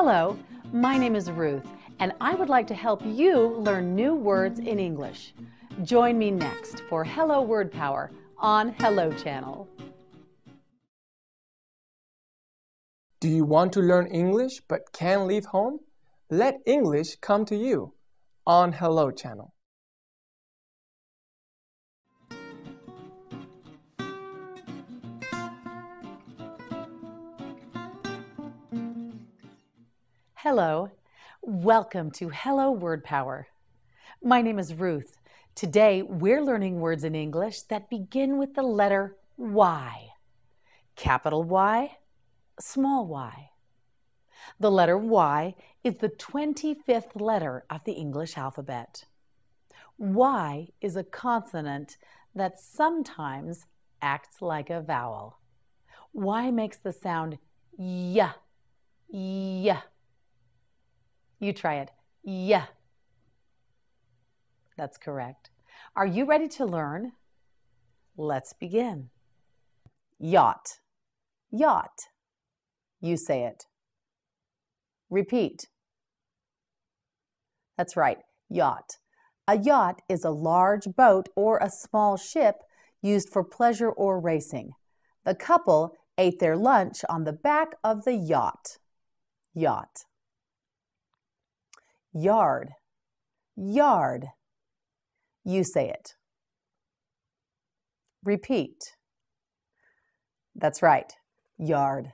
Hello, my name is Ruth, and I would like to help you learn new words in English. Join me next for Hello Word Power on Hello Channel. Do you want to learn English but can't leave home? Let English come to you on Hello Channel. Hello, welcome to Hello Word Power. My name is Ruth. Today we're learning words in English that begin with the letter Y. Capital Y, small y. The letter Y is the 25th letter of the English alphabet. Y is a consonant that sometimes acts like a vowel. Y makes the sound y, y. You try it. Yeah. That's correct. Are you ready to learn? Let's begin. Yacht. Yacht. You say it. Repeat. That's right. Yacht. A yacht is a large boat or a small ship used for pleasure or racing. The couple ate their lunch on the back of the yacht. Yacht yard, yard. You say it. Repeat. That's right, yard.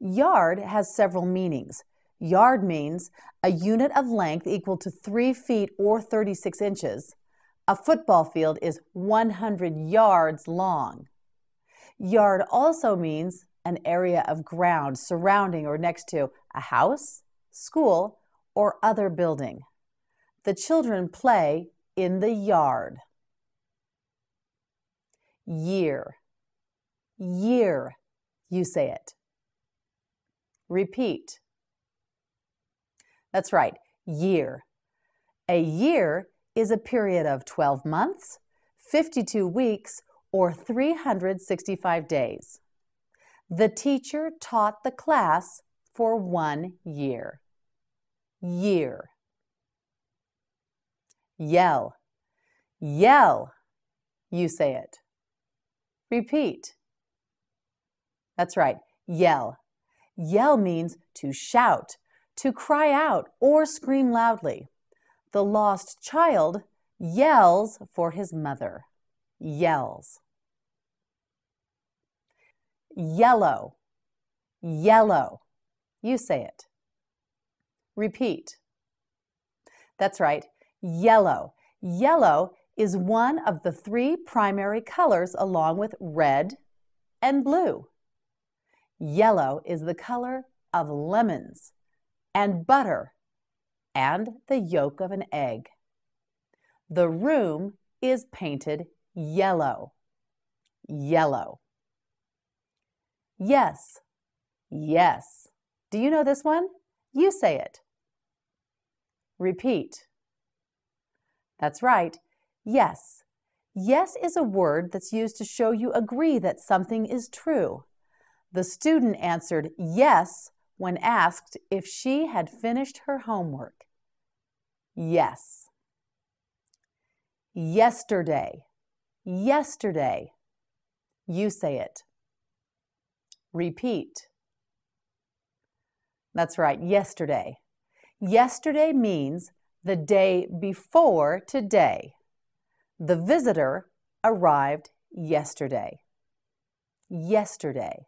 Yard has several meanings. Yard means a unit of length equal to 3 feet or 36 inches. A football field is 100 yards long. Yard also means an area of ground surrounding or next to a house, school, or other building. The children play in the yard. Year. Year. You say it. Repeat. That's right, year. A year is a period of 12 months, 52 weeks, or 365 days. The teacher taught the class for one year year. Yell. Yell. You say it. Repeat. That's right. Yell. Yell means to shout, to cry out, or scream loudly. The lost child yells for his mother. Yells. Yellow. Yellow. You say it. Repeat. That's right, yellow. Yellow is one of the three primary colors along with red and blue. Yellow is the color of lemons and butter and the yolk of an egg. The room is painted yellow. Yellow. Yes. Yes. Do you know this one? You say it. Repeat. That's right. Yes. Yes is a word that's used to show you agree that something is true. The student answered yes when asked if she had finished her homework. Yes. Yesterday. Yesterday. You say it. Repeat. That's right, yesterday. Yesterday means the day before today. The visitor arrived yesterday. Yesterday.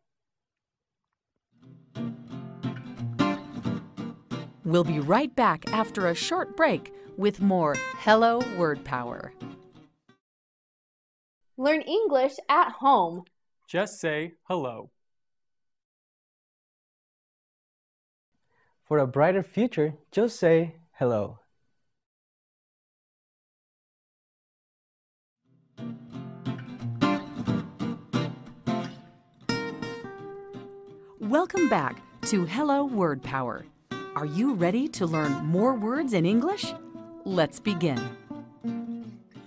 We'll be right back after a short break with more Hello Word Power. Learn English at home. Just say hello. For a brighter future, just say hello. Welcome back to Hello Word Power. Are you ready to learn more words in English? Let's begin.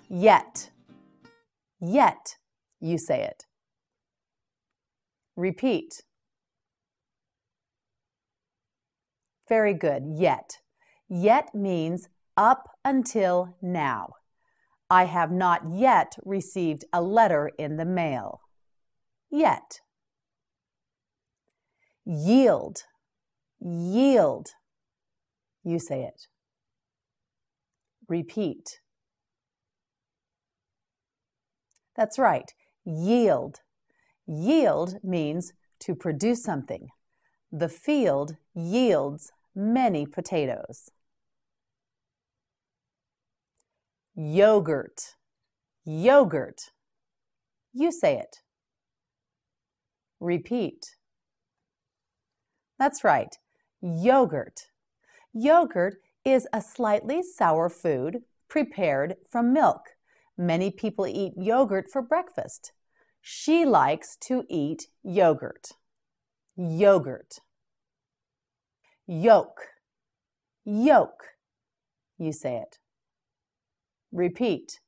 Yet. Yet, you say it. Repeat. Very good. Yet. Yet means up until now. I have not yet received a letter in the mail. Yet. Yield. Yield. You say it. Repeat. That's right. Yield. Yield means to produce something. The field yields many potatoes. Yogurt. Yogurt. You say it. Repeat. That's right. Yogurt. Yogurt is a slightly sour food prepared from milk. Many people eat yogurt for breakfast. She likes to eat yogurt. Yogurt. Yolk. Yolk. You say it. Repeat.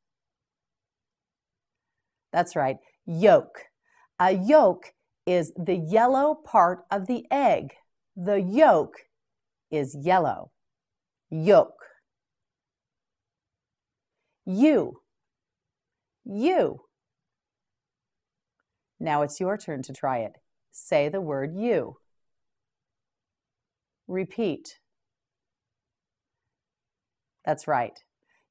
That's right. Yolk. A yolk is the yellow part of the egg. The yolk is yellow. Yolk. You. You. Now it's your turn to try it. Say the word you. Repeat. That's right.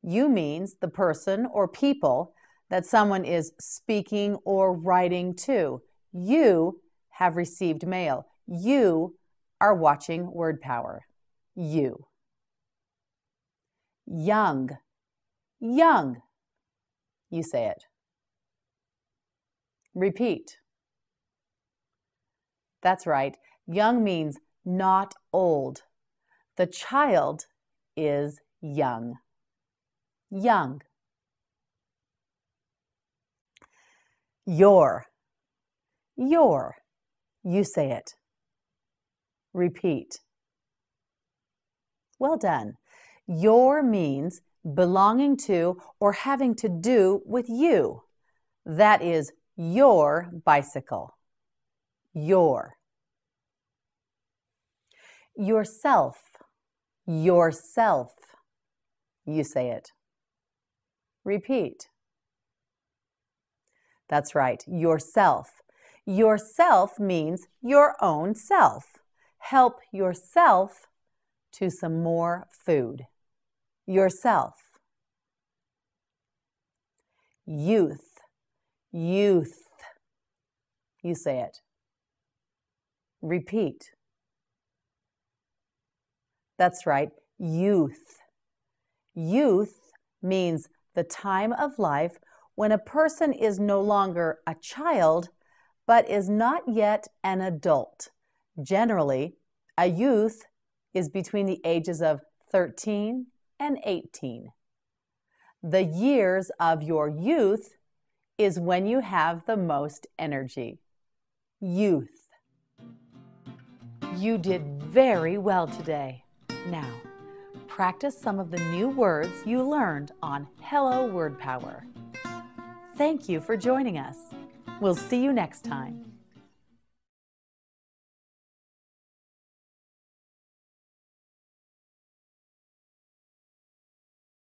You means the person or people that someone is speaking or writing to. You have received mail. You are watching Word Power. You. Young. Young. You say it. Repeat. That's right. Young means not old. The child is young. Young. Your. Your. You say it. Repeat. Well done. Your means belonging to or having to do with you. That is your bicycle. Your. Yourself. Yourself. You say it. Repeat. That's right, yourself. Yourself means your own self. Help yourself to some more food. Yourself. Youth. Youth. You say it. Repeat. That's right, youth. Youth means the time of life when a person is no longer a child, but is not yet an adult. Generally, a youth is between the ages of 13 and 18. The years of your youth is when you have the most energy. Youth. You did very well today. Now, practice some of the new words you learned on Hello Word Power. Thank you for joining us. We'll see you next time.